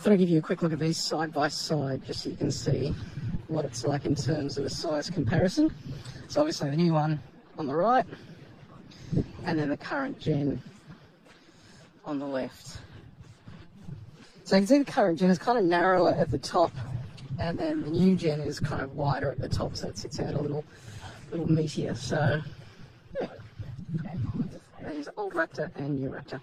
thought I'd give you a quick look at these side by side just so you can see what it's like in terms of a size comparison. So obviously the new one on the right and then the current gen on the left. So you can see the current gen is kind of narrower at the top and then the new gen is kind of wider at the top so it sits out a little little meatier. So yeah. There's old Raptor and new Raptor.